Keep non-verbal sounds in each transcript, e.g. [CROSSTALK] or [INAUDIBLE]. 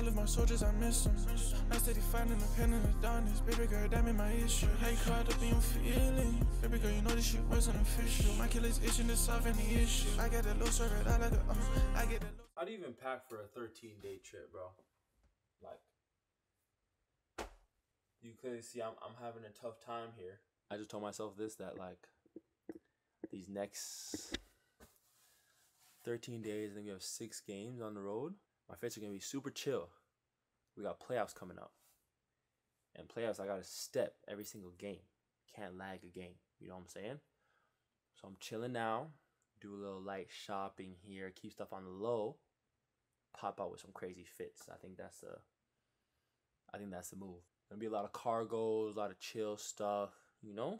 All of my soldiers, I miss them. I steady fighting the pen in the darkness. Baby girl, that ain't my issue. How you caught up in your feelings? Baby girl, you know this shit wasn't official. My killer's itching to solve any issue. I get a low server, I like a, uh, I get a low. How do you even pack for a 13 day trip, bro? Like, you clearly see I'm, I'm having a tough time here. I just told myself this that, like, these next 13 days, I think we have six games on the road. My fits are going to be super chill. We got playoffs coming up. And playoffs, I got to step every single game. Can't lag a game. You know what I'm saying? So I'm chilling now. Do a little light shopping here. Keep stuff on the low. Pop out with some crazy fits. I think that's the. I think that's the move. Gonna be a lot of cargos, a lot of chill stuff. You know,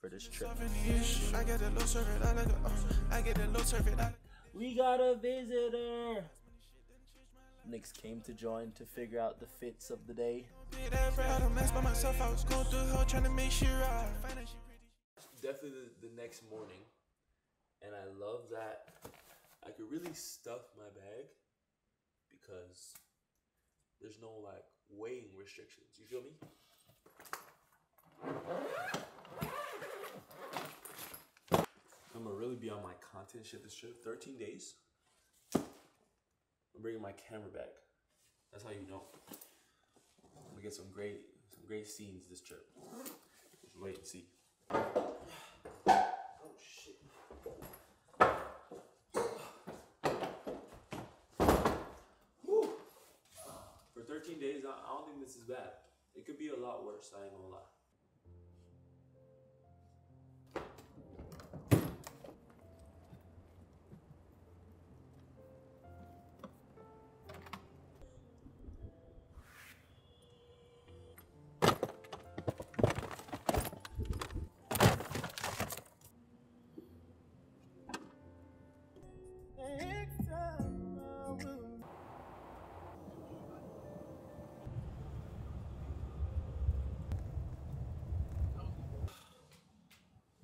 for this trip. Solve any issue. I get a low server, I like a, I get a low server, I We got a visitor. Knicks came to join to figure out the fits of the day. did that bread. I don't mess by myself. I was going through hell trying to make shit right. Find that shit pretty Definitely the, the next morning, and I love that I could really stuff my bag because there's no like weighing restrictions. You feel me? I'm gonna really be on my content shit this trip. 13 days. I'm bringing my camera back. That's how you know. Gonna get some great, some great scenes this trip. Just wait and see. Oh shit. Whew. For 13 days, I don't think this is bad. It could be a lot worse, I ain't gonna lie.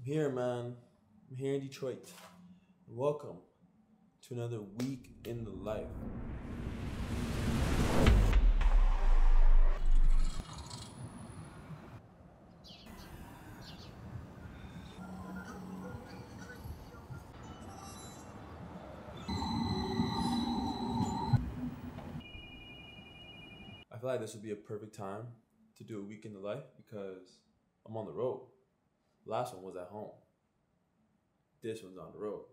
I'm here, man. I'm here in Detroit. Welcome to another week in the life. I feel like this would be a perfect time to do a week in the life because I'm on the road. Last one was at home. This one's on the road.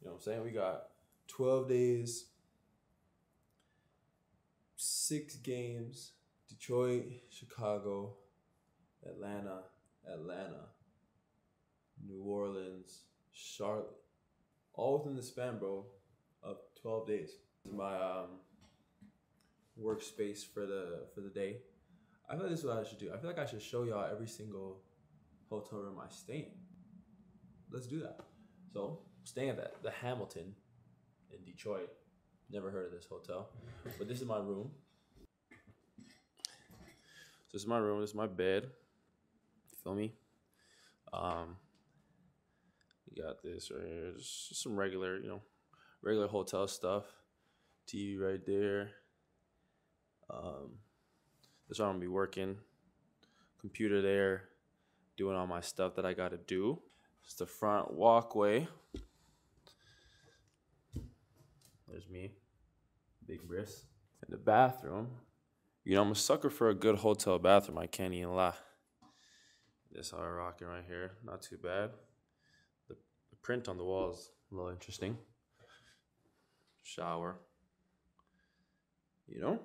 You know what I'm saying? We got 12 days, six games Detroit, Chicago, Atlanta, Atlanta, New Orleans, Charlotte. All within the span, bro, of 12 days. This is my um, workspace for the for the day. I feel like this is what I should do. I feel like I should show y'all every single hotel room I stay in. Let's do that. So, staying at the, the Hamilton in Detroit. Never heard of this hotel, but this is my room. So this is my room. This is my bed. Feel me? Um, you got this right here. Just, some regular, you know, regular hotel stuff. TV right there. Um, this is where I'm gonna be working. Computer there, doing all my stuff that I gotta do. It's the front walkway. There's me, big bris. In the bathroom, you know I'm a sucker for a good hotel bathroom. I can't even lie. This how I rocking right here. Not too bad. The, the print on the wall is a little interesting. Shower. You know,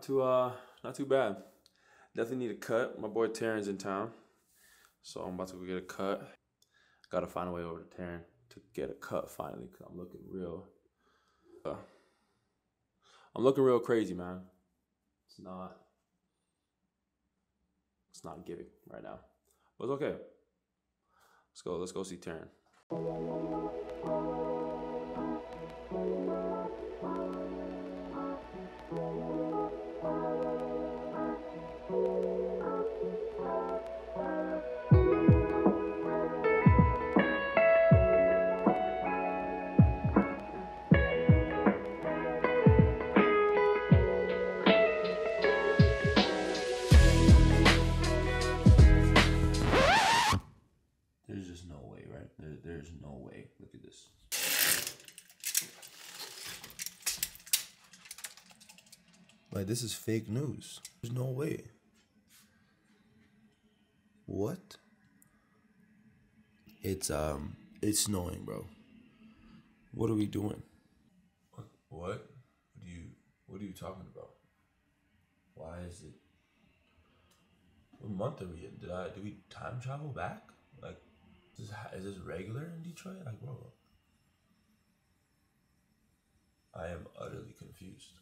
too uh, not too bad. Definitely need a cut. My boy Taryn's in town, so I'm about to go get a cut. Gotta find a way over to Taryn to get a cut finally because I'm looking real. Uh, I'm looking real crazy, man. It's not. It's not giving right now, but it's okay. Let's go. Let's go see Taryn. Like this is fake news. There's no way. What? It's um it's snowing, bro. What are we doing? What? What? Are you What are you talking about? Why is it? What month are we in? Did I do we time travel back? Like, is this, is this regular in Detroit? Like, bro, I am utterly confused.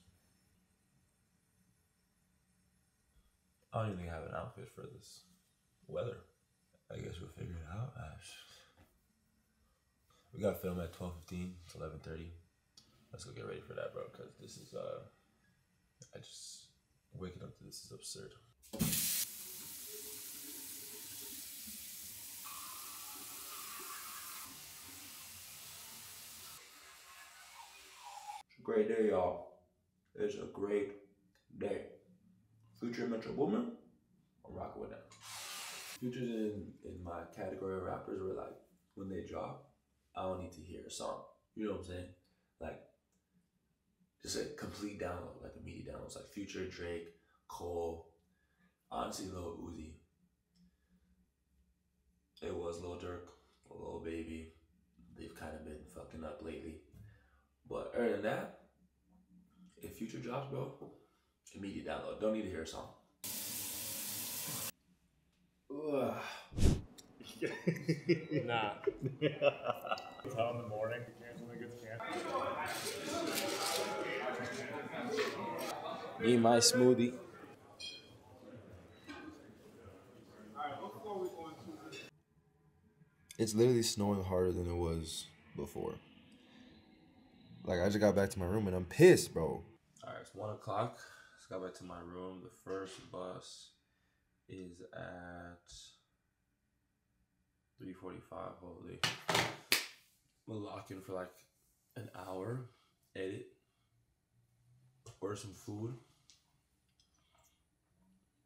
I don't even have an outfit for this weather. I guess we'll figure it out. Ah, we got film at twelve fifteen. It's eleven thirty. Let's go get ready for that, bro. Because this is uh, I just waking up to this is absurd. It's a great day, y'all. It's a great day. Future Metro Boomin, I'm rocking with that. Future's in, in my category of rappers where like when they drop, I don't need to hear a song. You know what I'm saying? Like just a complete download, like immediate downloads, like Future, Drake, Cole, honestly Lil Uzi. It was Lil Durk, Lil Baby. They've kind of been fucking up lately. But other than that, if Future drops, bro, immediate download. Don't need to hear a song. Ugh. Nah. [LAUGHS] Tell in the morning, cancel when it gets canceled. Me my smoothie. It's literally snowing harder than it was before. Like I just got back to my room and I'm pissed, bro. Alright, it's one o'clock. Just got back to my room. The first bus is at three forty five. Holy. We'll lock in for like an hour, edit, order some food,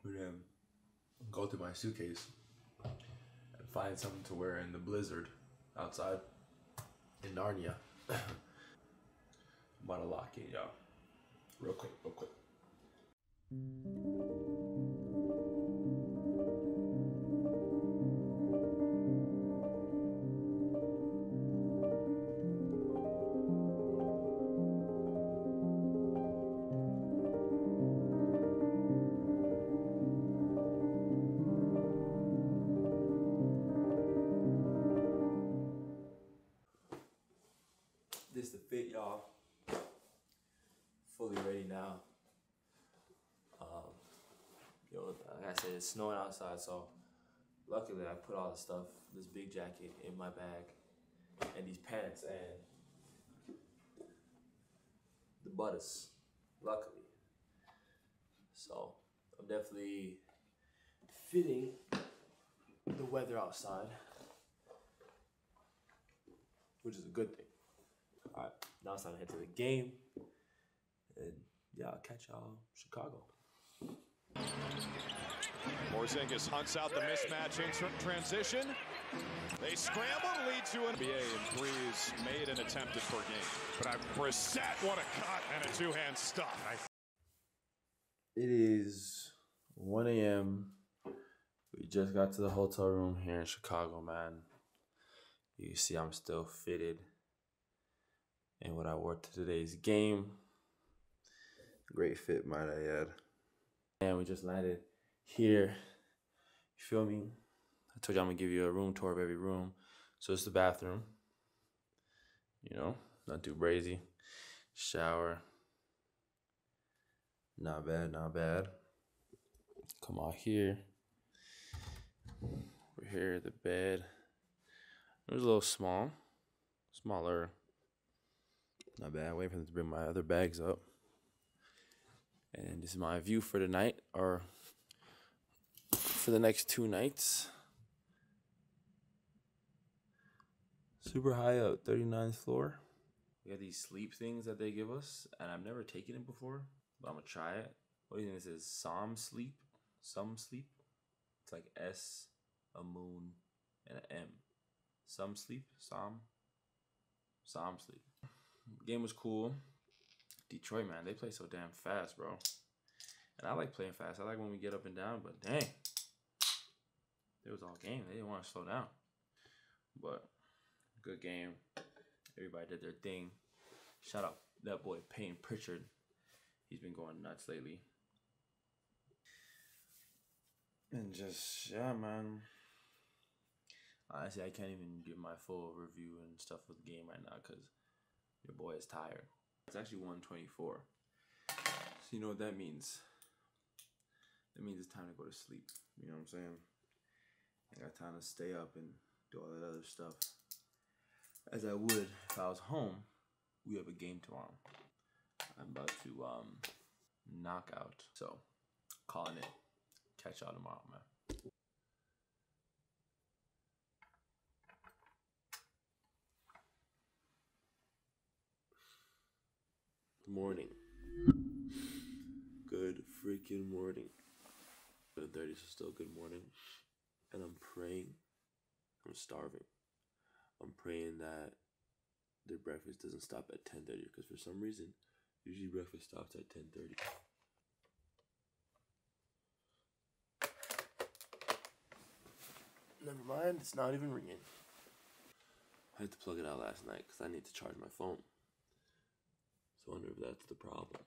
and then go through my suitcase and find something to wear in the blizzard outside in Narnia. I'm [COUGHS] about to lock in, y'all. Real quick, real quick. Thank you. It's snowing outside, so luckily I put all the stuff, this big jacket in my bag, and these pants and the butters. Luckily, so I'm definitely fitting the weather outside, which is a good thing. All right, now it's time to head to the game, and yeah, I'll catch y'all Chicago. Porzingis hunts out the mismatch in tr- transition. They scramble lead to an NBA and threes made and attempted per game. But I Brissett, what a cut and a two-hand stop. It is 1 a.m. We just got to the hotel room here in Chicago, man. You see, I'm still fitted in what I wore to today's game. Great fit, might I add. And we just landed here. You feel me? I told you I'm gonna give you a room tour of every room. So it's the bathroom. You know, not too brazy. Shower. Not bad, not bad. Come out here. We're here the bed. It was a little small. Smaller. Not bad. Waiting for them to bring my other bags up. And this is my view for the night or for the next two nights. Super high up, 39th floor. We have these sleep things that they give us, and I've never taken it before, but I'm gonna try it. What do you think this is? Som sleep? Some sleep? It's like S, a moon, and an M. Some sleep? Som? Som sleep. Game was cool. Detroit, man, they play so damn fast, bro. And I like playing fast. I like when we get up and down, but dang. It was all game. They didn't want to slow down. But good game. Everybody did their thing. Shout out that boy Payton Pritchard. He's been going nuts lately. And just yeah, man. Honestly, I can't even give my full review and stuff of the game right now because your boy is tired. It's actually 124. So you know what that means? That means it's time to go to sleep. You know what I'm saying? I got time to stay up and do all that other stuff. As I would if I was home. We have a game tomorrow. I'm about to um knock out. So calling it. Catch y'all tomorrow, man. Morning. Good freaking morning. 30 is still good morning. And I'm praying. I'm starving. I'm praying that their breakfast doesn't stop at 10:30 because for some reason usually breakfast stops at 10:30. Never mind, it's not even ringing. I had to plug it out last night because I need to charge my phone. So I wonder if that's the problem.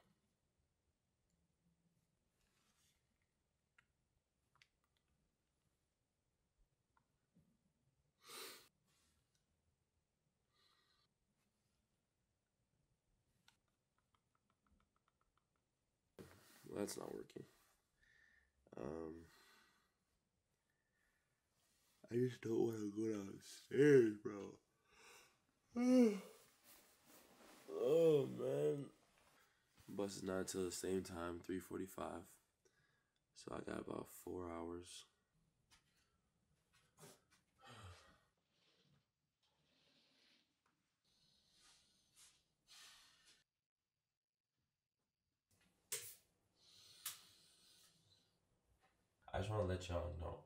Well, that's not working. Um, I just don't want to go downstairs, bro. [SIGHS] [SIGHS] [SIGHS] oh man. Bus is not until the same time, three forty-five. So I got about four hours. I just want to let y'all know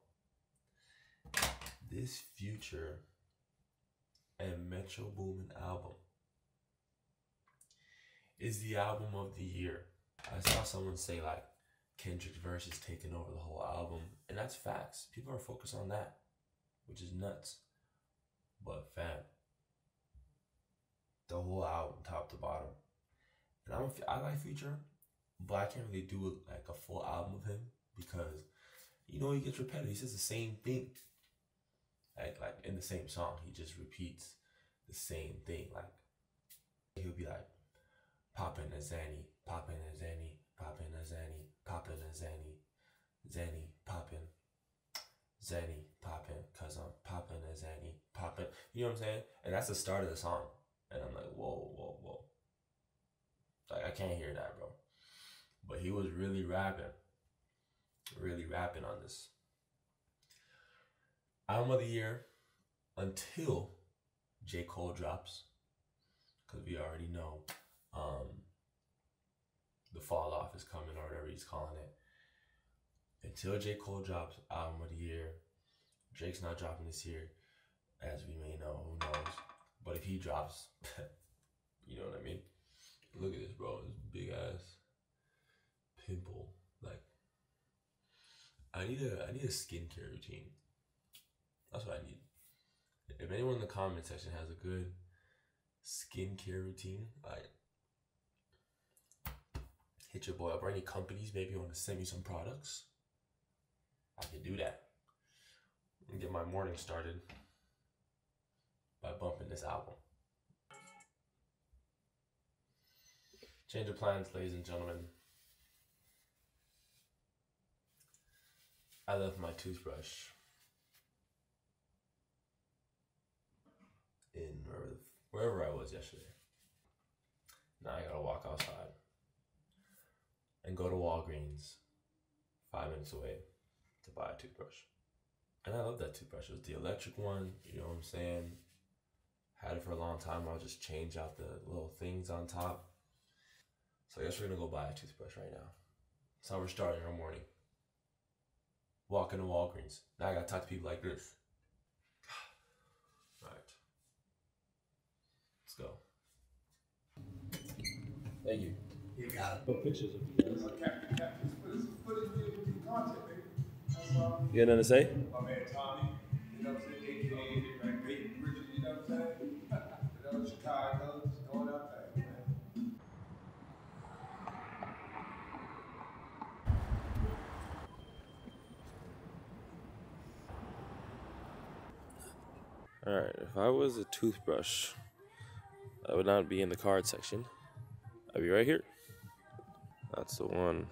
this future and Metro Boomin album is the album of the year. I saw someone say like Kendrick's verse is taking over the whole album, and that's facts. People are focused on that, which is nuts. But fam, the whole album, top to bottom, and I don't. I like Future, but I can't really do like a full album of him because you know he gets repetitive. He says the same thing. Like like in the same song, he just repeats the same thing. Like he'll be like, poppin' a zanny, poppin' a zanny, poppin' a zanny, poppin' a zanny, zanny poppin', zanny poppin', cause I'm poppin' a zanny, poppin'. You know what I'm saying? And that's the start of the song. And I'm like, whoa, whoa, whoa. Like I can't hear that, bro. But he was really rapping really rapping on this. Album of the year until J. Cole drops. Because we already know um, the fall off is coming or whatever he's calling it. Until J. Cole drops album of the year. Drake's not dropping this year, as we may know. Who knows? But if he drops, [LAUGHS] you know what I mean? Look at this, bro. This big ass pimple. Like I need a I need a skincare routine. That's what I need. If anyone in the comment section has a good skincare routine, like hit your boy up or any companies maybe want to send me some products. I can do that. And get my morning started by bumping this album. Change of plans, ladies and gentlemen. I left my toothbrush in wherever, wherever I was yesterday. Now I gotta walk outside and go to Walgreens, five minutes away, to buy a toothbrush. And I love that toothbrush. It was the electric one, you know what I'm saying? Had it for a long time. I'll just change out the little things on top. So I guess we're gonna go buy a toothbrush right now. That's how we're starting our morning walking to Walgreens. Now I gotta talk to people like this. [SIGHS] All right. Let's go. Thank you. You got it. Put pictures of you guys. Uh, you got nothing to say? My man Tommy, you know what I'm saying? AKA Big Richard, you know what I'm saying? [LAUGHS] you know, Chicago, just going out there. Alright, if I was a toothbrush, I would not be in the card section. I'd be right here. That's the one.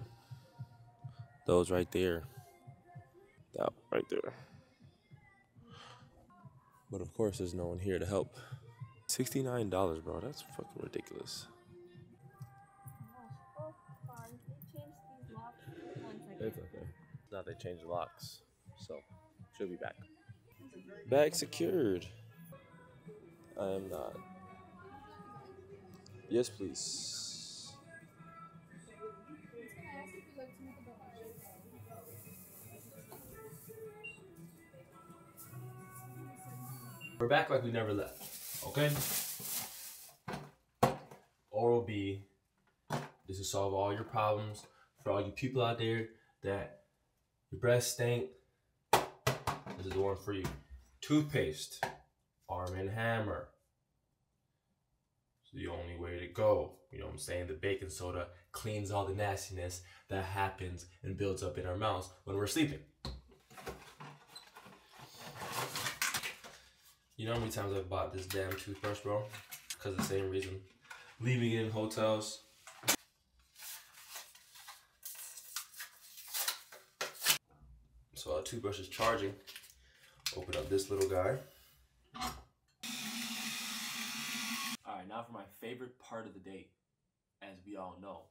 Those right there. That right there. But of course, there's no one here to help. $69, bro. That's fucking ridiculous. It's okay. Now they changed the locks, so she'll be back. Bag secured. I am not. Yes, please. We're back like we never left. Okay. Oral B. This will solve all your problems for all you people out there that your breath stink. This is the one for you. Toothpaste, Arm and Hammer. It's the only way to go. You know what I'm saying? The baking soda cleans all the nastiness that happens and builds up in our mouths when we're sleeping. You know how many times I've bought this damn toothbrush, bro? Because the same reason. Leaving it in hotels. So our toothbrush is charging. Open up this little guy. All right, now for my favorite part of the day, as we all know,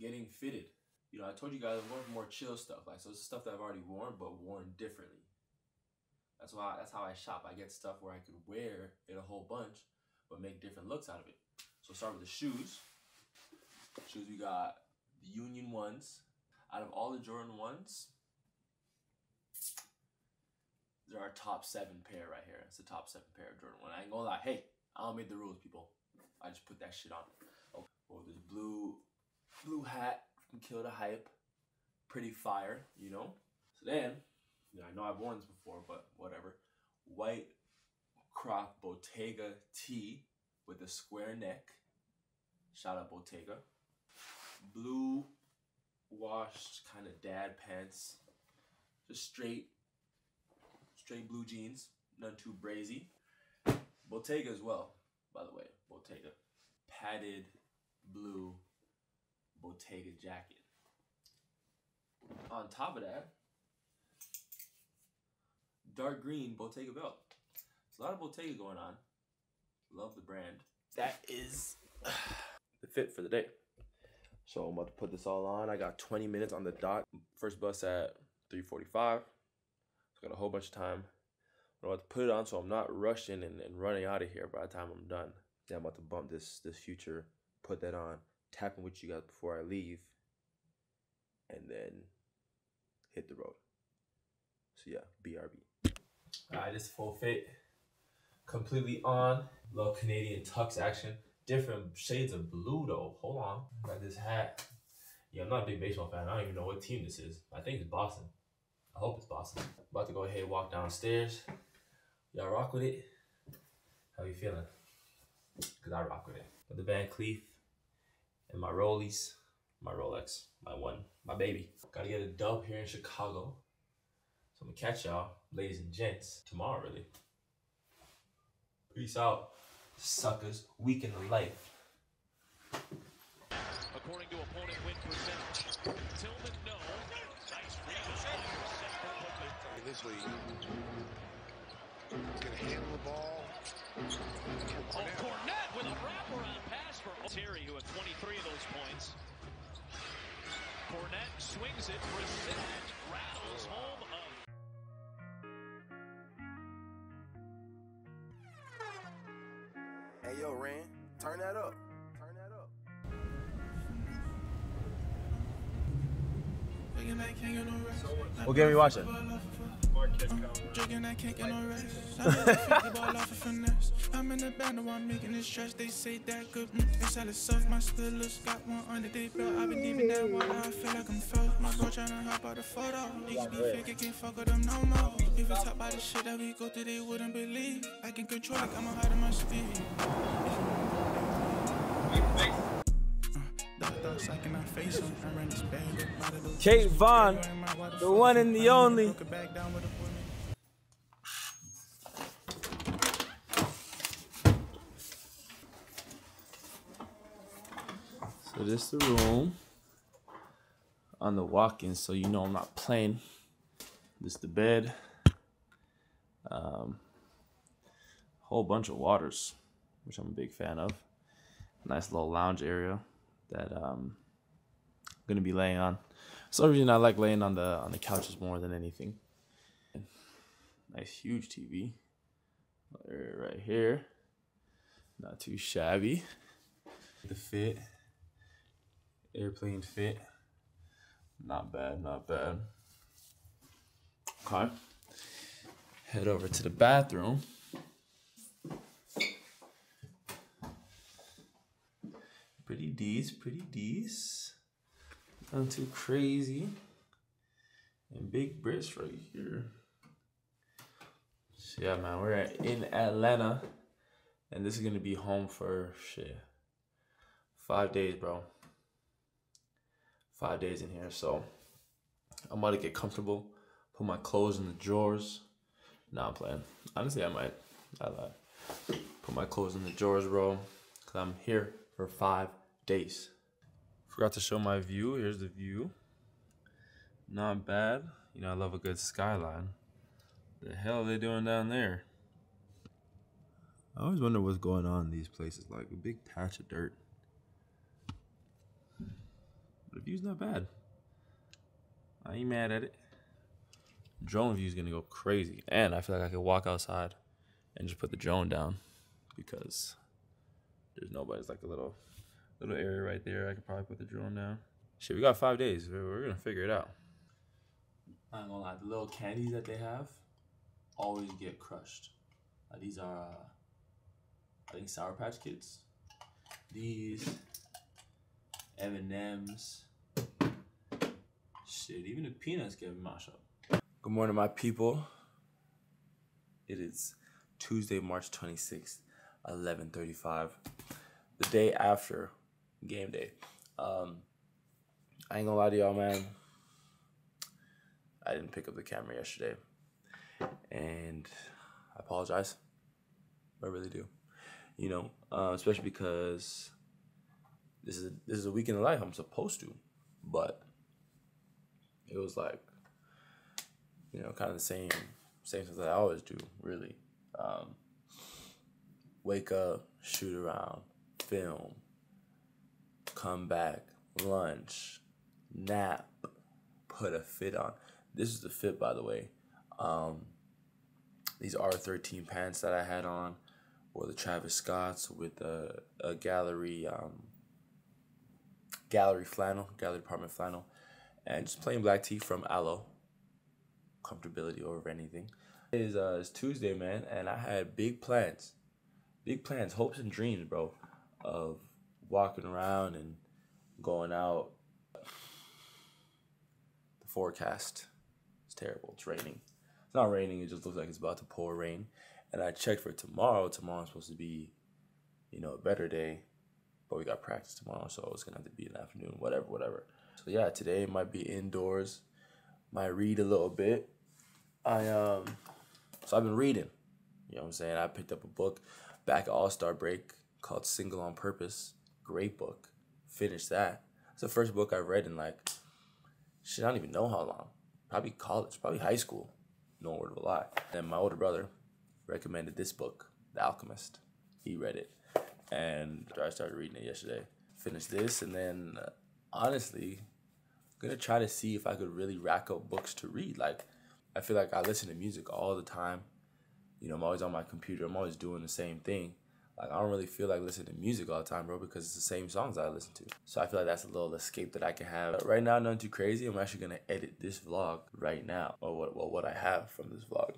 getting fitted. You know, I told you guys I'm going for more chill stuff, like so it's stuff that I've already worn, but worn differently. That's why that's how I shop. I get stuff where I could wear it a whole bunch, but make different looks out of it. So start with the shoes. Shoes we got the Union ones. Out of all the Jordan ones, they're our top seven pair right here. It's the top seven pair of Jordan one. I ain't gonna lie. Hey, I don't make the rules, people. I just put that shit on. Oh, oh this blue, blue hat from Kill the Hype. Pretty fire, you know. So then, you know, I know I've worn this before, but whatever. White crop Bottega tee with a square neck. Shout out Bottega. Blue washed kind of dad pants. Just straight, straight blue jeans. None too brazy. Bottega as well, by the way. Bottega. Padded blue Bottega jacket. On top of that, dark green Bottega belt. There's a lot of Bottega going on. Love the brand. That is [SIGHS] the fit for the day. So I'm about to put this all on. I got 20 minutes on the dot. First bus at 3:45. So got a whole bunch of time. I'm about to put it on so I'm not rushing and, and running out of here by the time I'm done. Then I'm about to bump this this future, put that on, tapping with you guys before I leave, and then hit the road. So yeah, BRB. This full fit. Completely on. Little Canadian tux action. Different shades of blue though. Hold on. Got this hat. Yeah, I'm not a big baseball fan. I don't even know what team this is. I think it's Boston. I hope it's Boston. About to go ahead and walk downstairs. Y'all rock with it? How you feeling? Cause I rock with it. With the Van Cleef and my Rollies, my Rolex, my one, my baby. Gotta get a dub here in Chicago. So I'm gonna catch y'all, ladies and gents, tomorrow really. Peace out, suckers. Week in the life. according to opponent win percentage. Tillman, no. Nice read. in this league can handle the ball. Oh, Kornet with a wraparound pass for Terry, who had 23 of those points. Kornet swings it. Brissett rattles home yo, Ran, turn that up. Turn that up. Thinking I can't get no rest. What game are you watching? Drinking, I can't get no rest. I'm in the 50 ball off of finesse. I'm in the band, no, I'm making this stretch. They say that good, mm, they sell it soft. My spillers got one under their belt. I've been deep in that water, I feel like I'm felt. My bro tryna hop out the photo. Niggas be fake, I can't fuck with them no more. If we talk about the shit that we go through, they wouldn't believe. I can control it, I'm a heart in my speed. Kate Vaughn, the one and the only. So this the room on the walk-in, so you know I'm not playing. This the bed. Um, whole bunch of waters, which I'm a big fan of. Nice little lounge area that um, I'm gonna be laying on. Some reason I like laying on the on the couches more than anything. Nice huge TV right here. Not too shabby. The fit, airplane fit. Not bad, not bad. Okay. Head over to the bathroom. Pretty D's, pretty D's. Not too crazy. And big Brits right here. So yeah, man, we're in Atlanta. And this is gonna be home for shit. Five days, bro. Five days in here. So I'm about to get comfortable. Put my clothes in the drawers. Nah, I'm playing. Honestly, I might. I lie. Put my clothes in the drawers, bro. Cause I'm here for five days. Forgot to show my view. Here's the view. Not bad. You know, I love a good skyline. The hell are they doing down there? I always wonder what's going on in these places. Like a big patch of dirt. The view's not bad. I ain't mad at it. Drone view's gonna go crazy. And I feel like I could walk outside and just put the drone down because there's nobody. It's like a little little area right there. I could probably put the drone down. Shit, we got five days. We're, we're gonna figure it out. I'm not gonna lie, the little candies that they have always get crushed. Uh, these are, uh, I think, Sour Patch Kids. These M and M's. Shit, even the peanuts get mashed up. Good morning, my people. It is Tuesday, March 26th, 11:35, the day after game day. Um, I ain't gonna lie to y'all, man. I didn't pick up the camera yesterday, and I apologize. I really do. You know, uh, especially because this is a, this is a week in the life I'm supposed to, but it was like, you know, kind of the same same things that I always do. Really, um, wake up, shoot around, film, come back, lunch, nap, put a fit on. This is the fit, by the way. Um, these R13 pants that I had on were the Travis Scotts with a, a gallery um, gallery flannel, gallery department flannel, and just plain black tee from Aloe. Comfortability over anything. It is uh, it's Tuesday, man, and I had big plans, big plans, hopes and dreams, bro, of walking around and going out. The forecast is terrible. It's raining. It's not raining. It just looks like it's about to pour rain. And I checked for tomorrow. Tomorrow's supposed to be, you know, a better day. But we got practice tomorrow, so it's gonna have to be in the afternoon, whatever, whatever. So yeah, today might be indoors. Might read a little bit. I um so I've been reading. You know what I'm saying? I picked up a book back All Star break called Single on Purpose. Great book. Finished that. It's the first book I've read in like shit, I don't even know how long. Probably college, probably high school. No word of a lie. And my older brother recommended this book, The Alchemist. He read it. And I started reading it yesterday. Finished this and then uh, honestly, I'm gonna try to see if I could really rack up books to read. Like I feel like I listen to music all the time. You know, I'm always on my computer. I'm always doing the same thing. Like I don't really feel like listening to music all the time, bro, because it's the same songs I listen to. So I feel like that's a little escape that I can have. Right now, nothing too crazy. I'm actually gonna edit this vlog right now, or what, what, what I have from this vlog.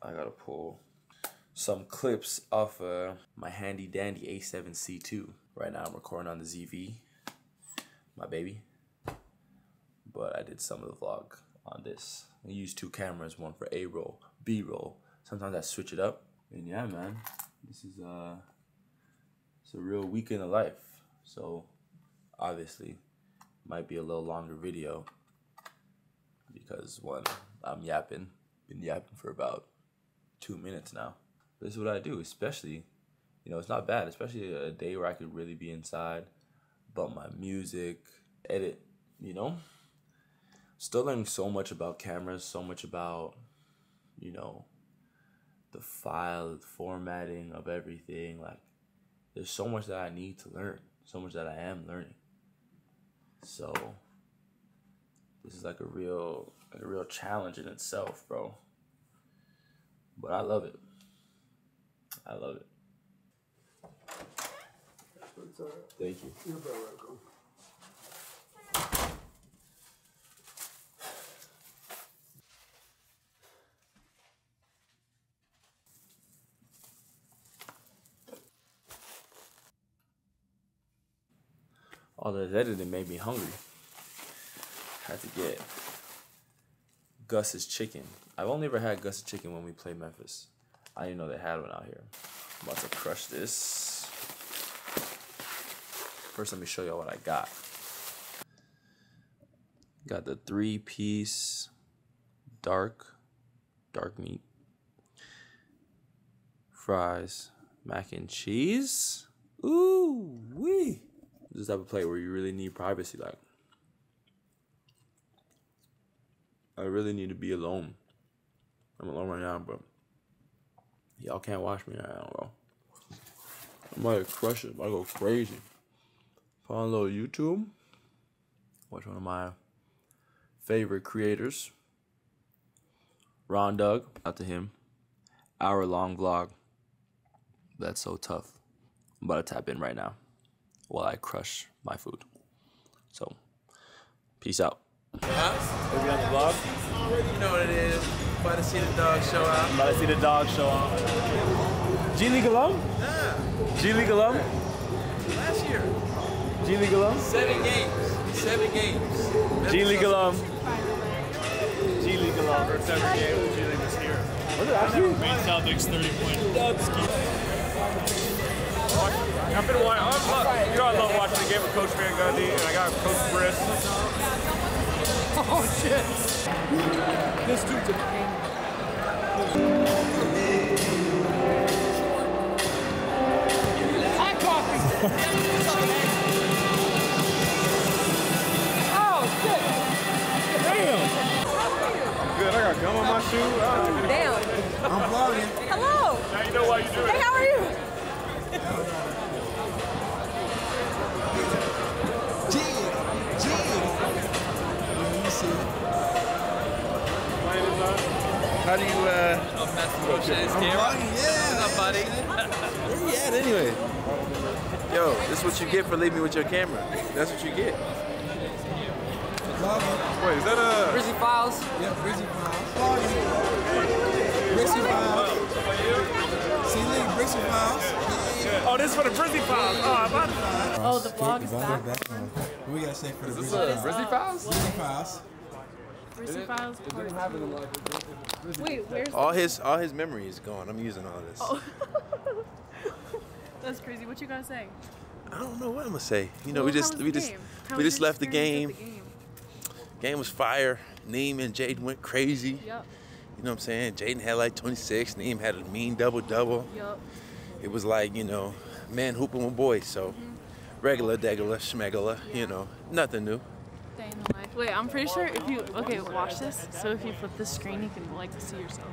I gotta pull some clips off uh, my handy dandy A7C2. Right now, I'm recording on the ZV, my baby. But I did some of the vlog on this. I use two cameras, one for A roll, B roll. Sometimes I switch it up. And yeah, man, this is uh, it's a real week in the life. So obviously, might be a little longer video because one, I'm yapping, been yapping for about two minutes now. This is what I do, especially, you know, it's not bad, especially a day where I could really be inside, bump my music, edit, you know. Still learning so much about cameras, so much about, you know, the file formatting of everything. Like, there's so much that I need to learn, so much that I am learning. So, this is like a real, like a real challenge in itself, bro. But I love it. I love it. Thank you. You're very welcome. All the editing made me hungry. Had to get Gus's chicken. I've only ever had Gus's chicken when we played Memphis. I didn't know they had one out here. I'm about to crush this. First, let me show y'all what I got. Got the three piece dark, dark meat, fries, mac and cheese. Ooh, wee. This type of plate where you really need privacy. Like, I really need to be alone. I'm alone right now, but y'all can't watch me right now, bro. I might crush it. I might go crazy. Little YouTube. Watch one of my favorite creators, Ron Doug. Out to him. Hour long vlog. That's so tough. I'm about to tap in right now while I crush my food. So, peace out. Huh? we on the vlog? You know what it is. About to see the dog show out. About to see the dog show out. G League alum? Yeah. G League alum? Last year. G League alum? Seven games. Seven games. G League alum. G League alum. First ever game with G League this year. Was it actually? Maine Celtics 30 point dubs. I've been watching. I'm, you know, I love watching the game with Coach Van Gundy, and I got Coach Briss. Oh shit! This dude's a pain. Hot coffee! [LAUGHS] oh shit! I'm good. I got gum on my shoe. Oh, Damn. I'm vlogging. Hello. now you know why you do it. Hey, how are you? [LAUGHS] How do you, uh... I'm messing with Shay's camera. yeah. What's up, buddy? Where you at anyway? Yo, this is what you get for leaving me with your camera. That's what you get. Wait, is that a... Brizzy Files. Yeah, Brizzy Files. Vlogging. Brizzy Files. See, look, Brizzy Files. Oh, this is for the Brizzy Files. Oh, I'm about Oh, the vlog is back. What we gotta say for the Brizzy a Brizzy Files? Brizzy Files? Brizzy Files. Wait, where's All his all his memory is gone. I'm using all this. Oh. [LAUGHS] That's crazy. What you gotta say? I don't know what I'm gonna say. You know, Well, we just we just we just left the game. at Game was fire. Neem and Jaden went crazy. Yep. You know what I'm saying? Jaden had like 26. Neem had a mean double double. Yup. It was like, you know, man hooping with boys. So mm-hmm. regular, degular, schmegula, you know, nothing new. Day in the life. Wait, I'm pretty sure if you okay, watch this. So if you flip the screen, you can like see yourself.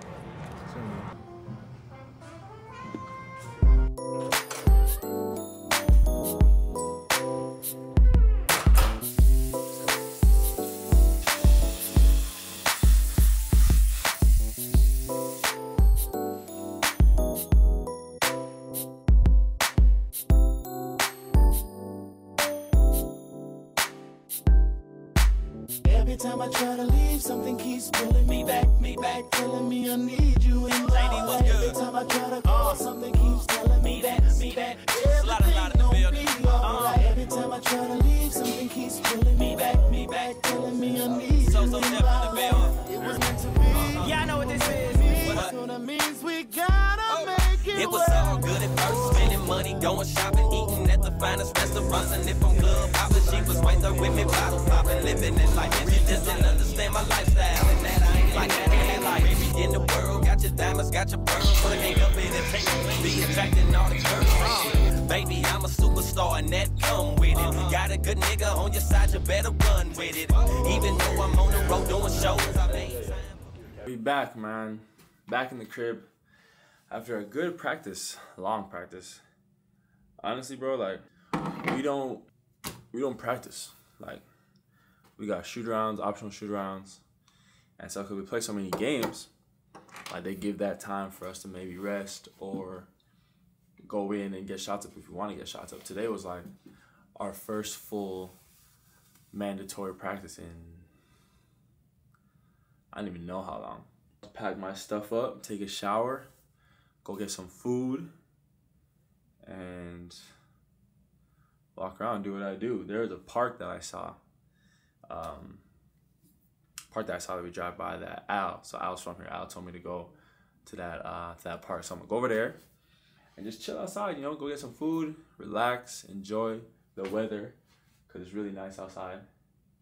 Something keeps pulling me back, me back, telling me I need you. In my life. Every time I try to call, uh, something keeps telling me that, me that everything gon' be alright. Uh. Every time I try to leave, something keeps pulling me back, me back, telling me I need so, you in my life. It was meant to be. Uh-huh. Yeah, I know what this is. So that means we gotta oh. make it It was all good at first, spending money, going shopping, eating at the finest restaurants, and if I'm club hopping, she was right there with me, bottle popping, living it life, and she just didn't understand my lifestyle, like ain't like baby in the world, got your diamonds, got your pearls, but ain't up in it, take be attracting all the girls. Baby, I'm a superstar, and that come with it. Got a good nigga on your side, you better run with it. Even though I'm on the road doing shows, I made. We back, man. Back in the crib after a good practice, long practice. Honestly, bro, like we don't we don't practice. Like we got shoot rounds, optional shoot rounds, and so because we play so many games, like they give that time for us to maybe rest or go in and get shots up if we want to get shots up. Today was like our first full mandatory practice in I don't even know how long. Pack my stuff up, take a shower, go get some food, and walk around, do what I do. There's a park that I saw. Um, park that I saw that we drive by that Al. So Al's from here. Al told me to go to that uh, to that park. So I'm gonna go over there and just chill outside. You know, go get some food, relax, enjoy the weather, cause it's really nice outside.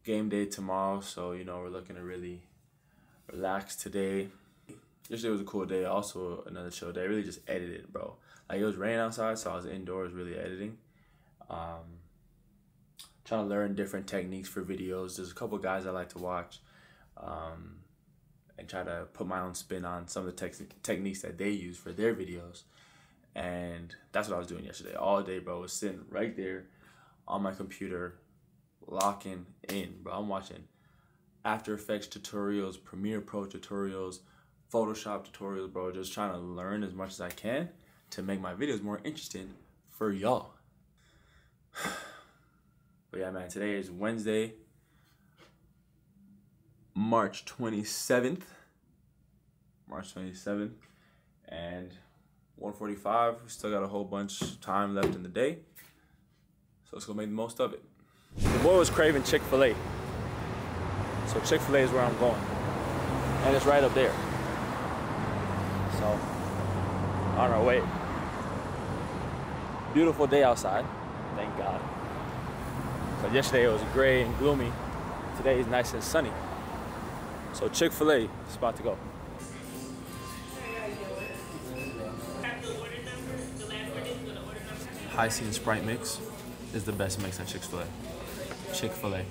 Game day tomorrow, so you know we're looking to really relax today. Yesterday was a cool day, also another chill day. I really just edited, bro. Like it was raining outside, so I was indoors really editing. Um, trying to learn different techniques for videos. There's a couple guys I like to watch, um, and try to put my own spin on some of the tech- techniques that they use for their videos. And that's what I was doing yesterday. All day, bro. I was sitting right there on my computer, locking in, bro. I'm watching After Effects tutorials, Premiere Pro tutorials, Photoshop tutorials, bro. Just trying to learn as much as I can to make my videos more interesting for y'all. [SIGHS] But yeah, man, today is Wednesday, March 27th. March 27th. And 145. We still got a whole bunch of time left in the day. So let's go make the most of it. The boy was craving Chick-fil-A. So Chick-fil-A is where I'm going. And it's right up there. So on our way. Beautiful day outside. Thank God. So yesterday it was gray and gloomy. Today is nice and sunny. So Chick-fil-A is about to go. Hi-C and Sprite mix is the best mix at Chick-fil-A. Chick-fil-A.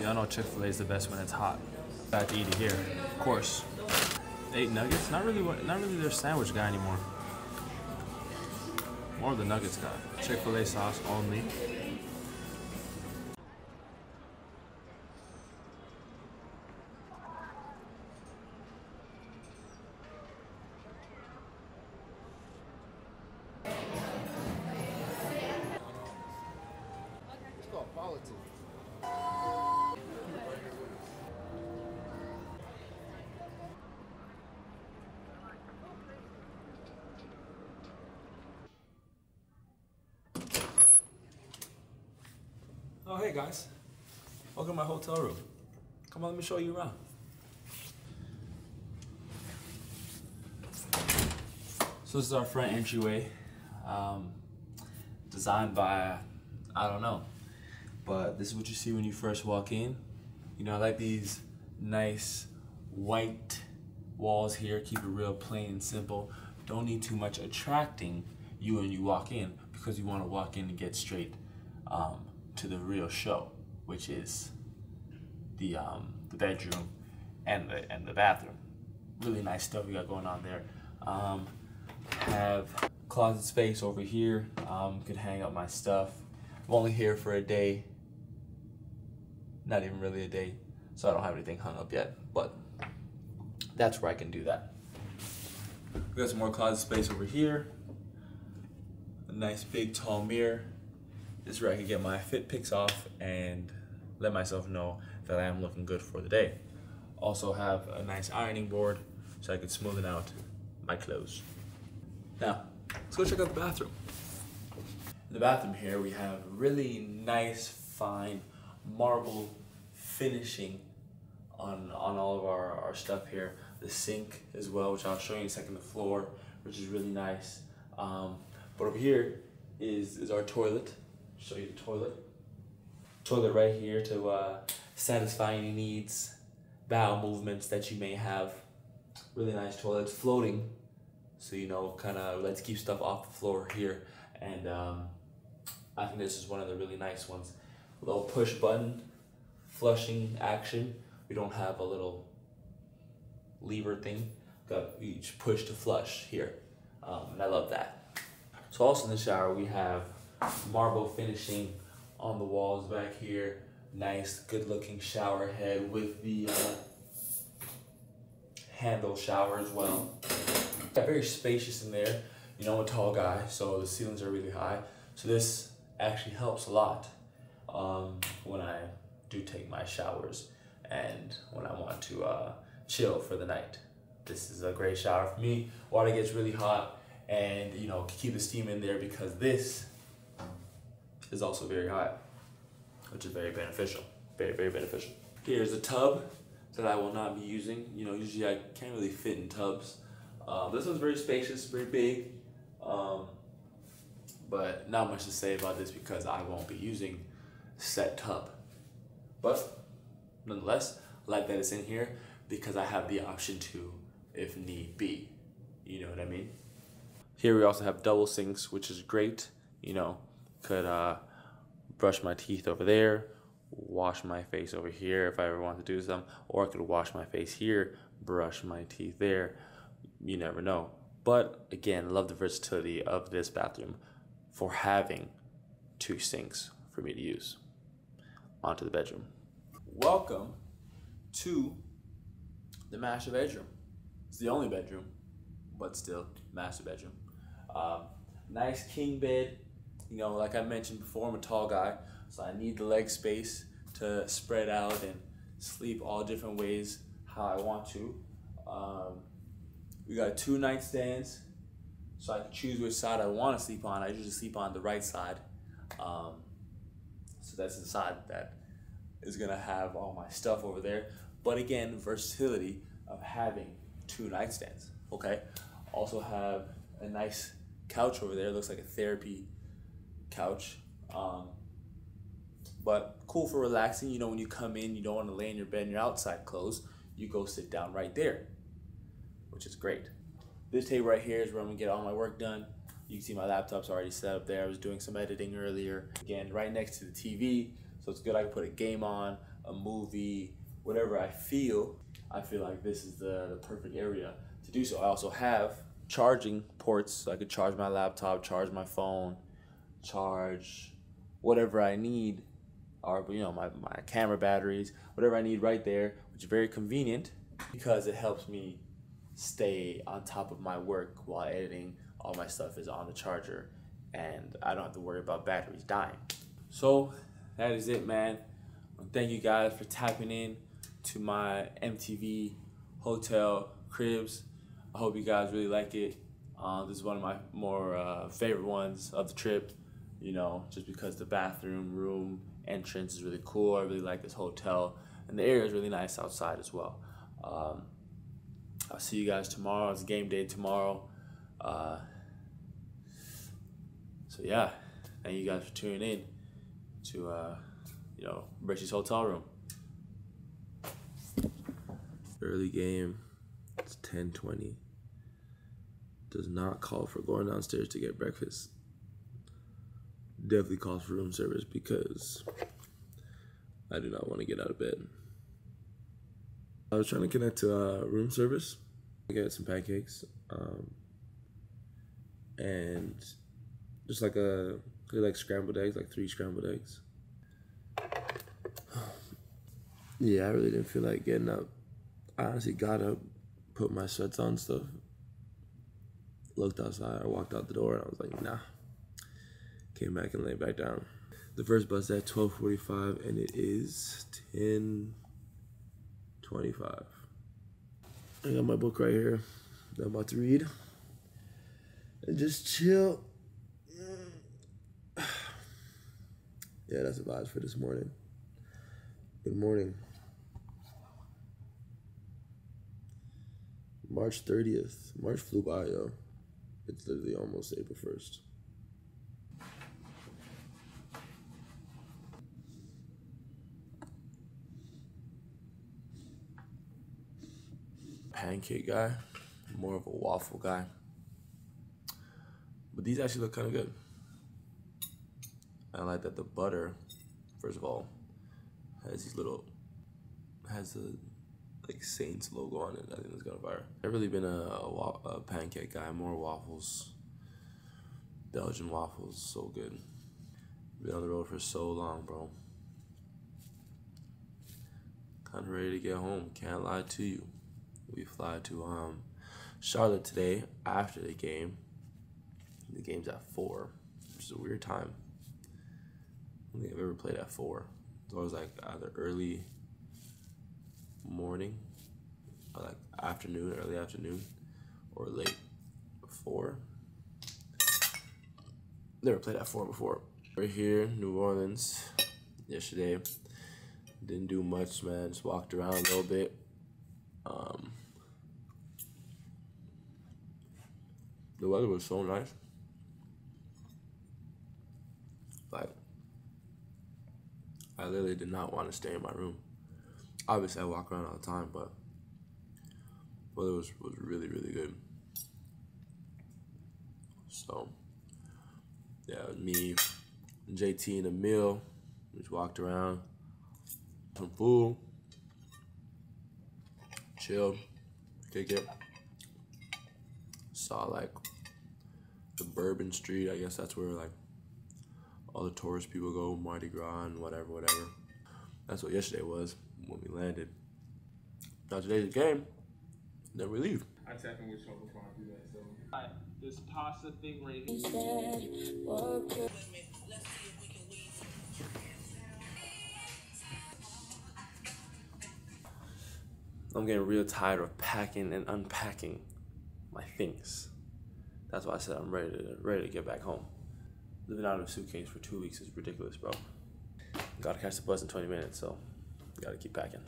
Y'all know Chick-fil-A is the best when it's hot. Have to eat it here, of course. Eight nuggets? Not really. Not really their sandwich guy anymore. Of the nuggets guy. Chick-fil-A sauce only. Hotel room. Come on, let me show you around. So this is our front entryway. Um, designed by, I don't know, but this is what you see when you first walk in. You know, I like these nice white walls here. Keep it real plain and simple. Don't need too much attracting you when you walk in because you want to walk in and get straight um, to the real show, which is the um, the bedroom and the and the bathroom. Really nice stuff we got going on there. Um, have closet space over here. Um, could hang up my stuff. I'm only here for a day. Not even really a day, so I don't have anything hung up yet. But that's where I can do that. We got some more closet space over here. a nice big tall mirror. This is where I can get my fit pics off and let myself know that I am looking good for the day. Also have a nice ironing board so I can smoothen out my clothes. Now, let's go check out the bathroom. In the bathroom here, we have really nice, fine marble finishing on, on all of our, our stuff here. The sink as well, which I'll show you in a second, the floor, which is really nice. Um, but over here is, is our toilet. Show you the toilet. Toilet right here to uh, satisfy any needs, bowel movements that you may have. Really nice toilet. It's floating, so you know, kind of let's keep stuff off the floor here. And um, I think this is one of the really nice ones. A little push button, flushing action. We don't have a little lever thing. Got each push to flush here, um, and I love that. So also in the shower we have marble finishing on the walls back here. Nice, good looking shower head with the uh, handle shower as well. Yeah, very spacious in there. You know, I'm a tall guy, so the ceilings are really high. So this actually helps a lot um, when I do take my showers and when I want to uh, chill for the night. This is a great shower for me. Water gets really hot and you know keep the steam in there because this is also very hot, which is very beneficial. Very, very beneficial. Here's a tub that I will not be using. You know, usually I can't really fit in tubs. Um, this one's very spacious, very big. Um, but not much to say about this because I won't be using set tub. But nonetheless, I like that it's in here because I have the option to if need be. You know what I mean? Here we also have double sinks, which is great. You know, could uh, brush my teeth over there, wash my face over here if I ever want to do some, or I could wash my face here, brush my teeth there. You never know. But again, love the versatility of this bathroom for having two sinks for me to use onto the bedroom. Welcome to the master bedroom. It's the only bedroom, but still master bedroom. Um, nice king bed. You know, like I mentioned before, I'm a tall guy, so I need the leg space to spread out and sleep all different ways how I want to. Um, we got two nightstands, so I can choose which side I want to sleep on. I usually sleep on the right side. Um, so that's the side that is gonna have all my stuff over there. But again, versatility of having two nightstands. Okay. Also have a nice couch over there. It looks like a therapy couch. Um, but cool for relaxing. You know, when you come in, you don't want to lay in your bed in your outside clothes. You go sit down right there, which is great. This table right here is where I'm gonna get all my work done. You can see my laptop's already set up there. I was doing some editing earlier. Again, right next to the TV, so it's good I can put a game on, a movie, whatever I feel. I feel like this is the, the perfect area to do so. I also have charging ports, so I could charge my laptop, charge my phone, charge whatever I need, or you know my, my camera batteries, whatever I need right there, which is very convenient because it helps me stay on top of my work while editing. All my stuff is on the charger and I don't have to worry about batteries dying. So that is it, man. Thank you guys for tapping in to my MTV hotel cribs. I hope you guys really like it. Uh, this is one of my more uh, favorite ones of the trip, you know, just because the bathroom, room, entrance is really cool. I really like this hotel, and the area is really nice outside as well. Um, I'll see you guys tomorrow. It's game day tomorrow. Uh, so yeah, thank you guys for tuning in to uh, you know Richie's hotel room. Early game. It's ten twenty. Does not call for going downstairs to get breakfast. Definitely calls for room service because I do not want to get out of bed. I was trying to connect to uh, room service. I get some pancakes, um, and just like a like scrambled eggs, like three scrambled eggs. [SIGHS] yeah, I really didn't feel like getting up. I honestly got up, put my sweats on, stuff. Looked outside, I walked out the door, and I was like, nah, Came back and laid back down. The first bus at 12:45, and it is 10:25. I got my book right here that I'm about to read, and just chill. [SIGHS] Yeah, that's the vibes for this morning. Good morning. March 30th. March flew by, yo. It's literally almost April 1st. Pancake guy, more of a waffle guy. But these actually look kind of good. I like that the butter, first of all, has these little, has the like Saints logo on it. I think it's gonna fire. I've really been a, a, a pancake guy, more waffles. Belgian waffles, so good. Been on the road for so long, bro. Kind of ready to get home. Can't lie to you. We fly to um Charlotte today after the game. The game's at four, which is a weird time. I don't think I've ever played at four. It's always like either early morning, or like afternoon, early afternoon, or late four. Never played at four before. We're here, New Orleans, yesterday. Didn't do much, man. Just walked around a little bit. Um, the weather was so nice. Like, I literally did not want to stay in my room. Obviously, I walk around all the time, but weather was, was really, really good. So, yeah, me, JT, and Emil. We just walked around, some food, chilled, kick it. Saw like the Bourbon Street. I guess that's where like all the tourist people go, Mardi Gras and whatever, whatever. That's what yesterday was when we landed. Now today's the game. Then we leave. I tap in with you before I do that. So This pasta thing right here. I'm getting real tired of packing and unpacking my things. That's why I said I'm ready to ready to get back home. Living out of a suitcase for two weeks is ridiculous, bro. Gotta catch the bus in 20 minutes, so gotta keep packing.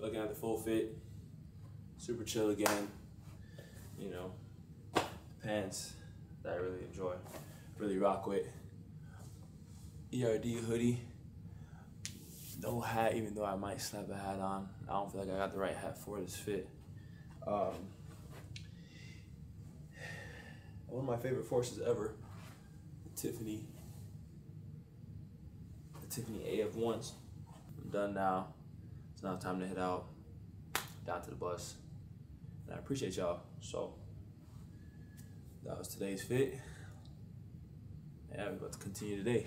Looking at the full fit, super chill again. You know, pants that I really enjoy, really rock with. ERD hoodie. No hat, even though I might slap a hat on. I don't feel like I got the right hat for this fit. Um, one of my favorite forces ever, Tiffany. The Tiffany AF ones. I'm done now. It's now time to head out, down to the bus. And I appreciate y'all. So that was today's fit. Yeah, we're about to continue today.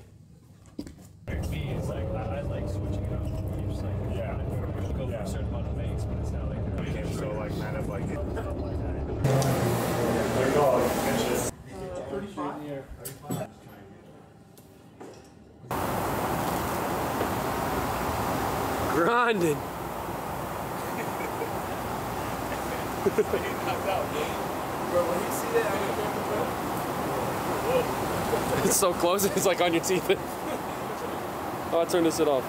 Me, it's like I, I like switching it up. You just like yeah, you go for a certain amount of things, but it's not like okay, so like kind of like stuff like that. There you go. Finish it. Grinding. [LAUGHS] It's so close. It's like on your teeth. Oh, I turned this shit off.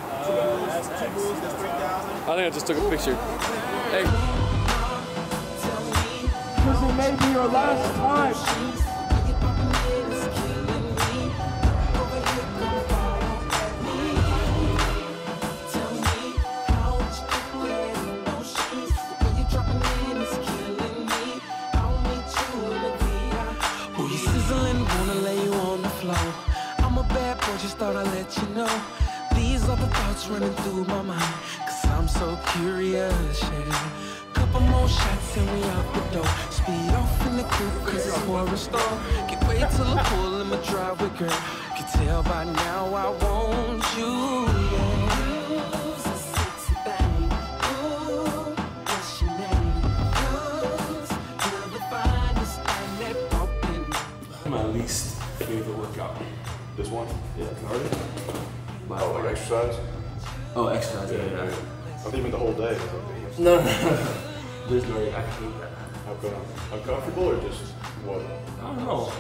I think I just took a picture. Hey. This may be your last time. You sizzling, wanna lay you on the floor. I'm a bad boy, just thought I'd let you know. Couple thoughts running through my mind, cause I'm so curious, yeah. Couple more shots and we out the door. Speed off in the coupe, cause it's store. Can't wait till I pull in my driveway, girl. Can tell by now I want you, yeah. least favorite workout. This one? Yeah. Already? Oh, like exercise? Oh, exercise. Yeah, yeah. I thought you meant the whole day. [LAUGHS] No, no, no. There's Nardi. I hate that. How come? Uncomfortable or just what? I don't know.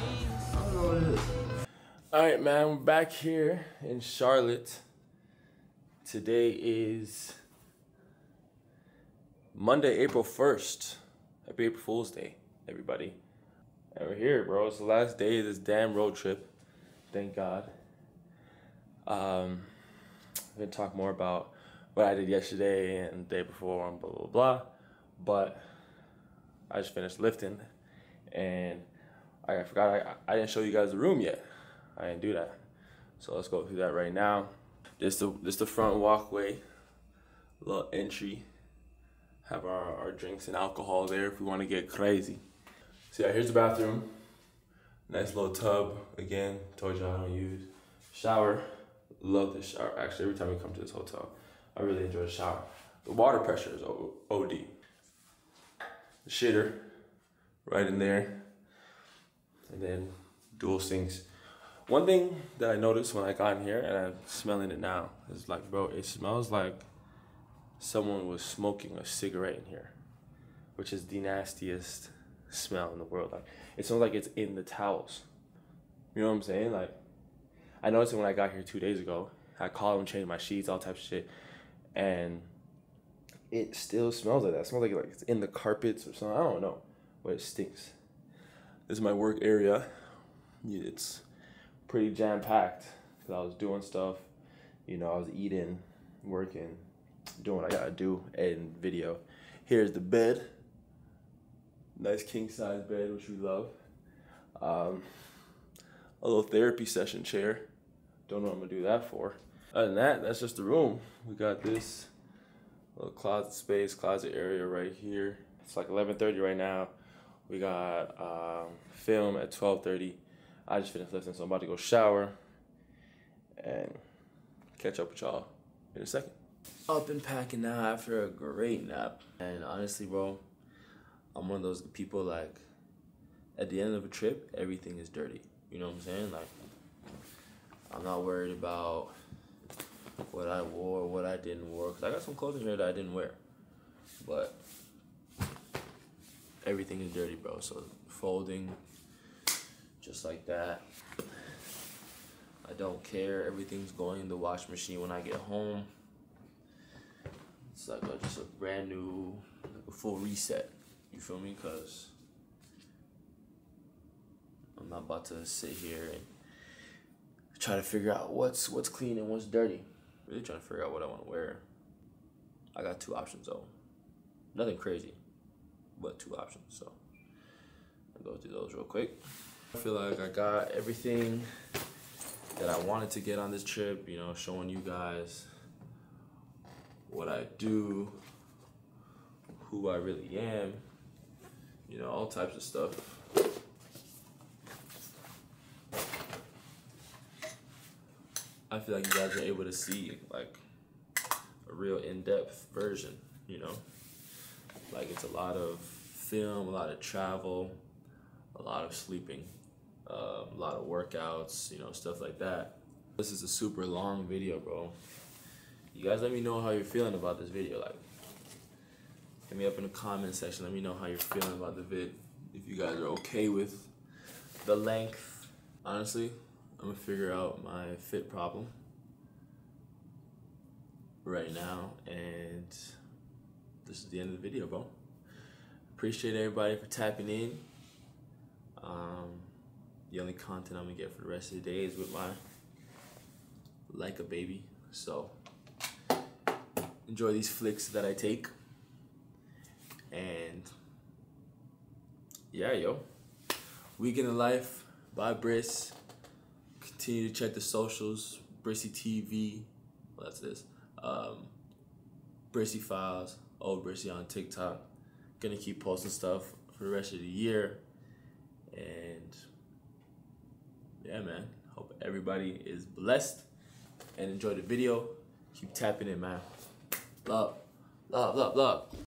I don't know what it is. All right, man, we're back here in Charlotte. Today is Monday, April 1st. Happy April Fool's Day, everybody. And we're here, bro. It's the last day of this damn road trip. Thank God. Um, I'm gonna talk more about what I did yesterday and the day before and blah, blah, blah. But I just finished lifting and I forgot I, I didn't show you guys the room yet. I didn't do that. So let's go through that right now. This the this the front walkway, little entry. Have our, our drinks and alcohol there if we want to get crazy. So yeah, here's the bathroom. Nice little tub. Again, told you I don't use. Shower. Love this shower. Actually, every time we come to this hotel, I really enjoy the shower. The water pressure is OD. The shitter, right in there. And then dual sinks. One thing that I noticed when I got in here, and I'm smelling it now, is like, bro, it smells like someone was smoking a cigarette in here, which is the nastiest smell in the world. Like, it smells like it's in the towels. You know what I'm saying? Like, I noticed it when I got here two days ago. I called them, changed my sheets, all types of shit, and it still smells like that. It smells like like it's in the carpets or something. I don't know, but it stinks. This is my work area. It's pretty jam packed because I was doing stuff. You know, I was eating, working, doing what I gotta do, editing video. Here's the bed. Nice king size bed, which we love. Um, a little therapy session chair. Don't know what I'm gonna do that for. Other than that, that's just the room. We got this little closet space, closet area right here. It's like 11:30 right now. We got um, film at 12:30. I just finished lifting, so I'm about to go shower and catch up with y'all in a second. Up and packing now after a great nap. And honestly, bro, I'm one of those people like at the end of a trip, everything is dirty. You know what I'm saying? Like I'm not worried about what I wore, what I didn't wear. Cause I got some clothes in here that I didn't wear, but everything is dirty, bro. So folding, just like that. I don't care. Everything's going in the wash machine when I get home. It's like a, just a brand new, like a full reset. You feel me? Cause I'm not about to sit here and try to figure out what's what's clean and what's dirty. Really trying to figure out what I want to wear. I got two options though. Nothing crazy, but two options. So I'll go through those real quick. I feel like I got everything that I wanted to get on this trip. You know, showing you guys what I do, who I really am. You know, all types of stuff. I feel like you guys are able to see like a real in-depth version, you know? Like it's a lot of film, a lot of travel, a lot of sleeping, uh, a lot of workouts, you know, stuff like that. This is a super long video, bro. You guys let me know how you're feeling about this video. Like, hit me up in the comment section. Let me know how you're feeling about the vid. If you guys are okay with the length. Honestly, I'm gonna figure out my fit problem right now, and this is the end of the video, bro. Appreciate everybody for tapping in. Um, the only content I'm gonna get for the rest of the day is with my like a baby. So enjoy these flicks that I take, and yeah, yo, week in the life by Briss. Continue to check the socials, Brissy TV. Well, that's this. Um, Brissy Files, old Brissy on TikTok. Gonna keep posting stuff for the rest of the year. And yeah, man. Hope everybody is blessed and enjoy the video. Keep tapping in, man. Love, love, love, love.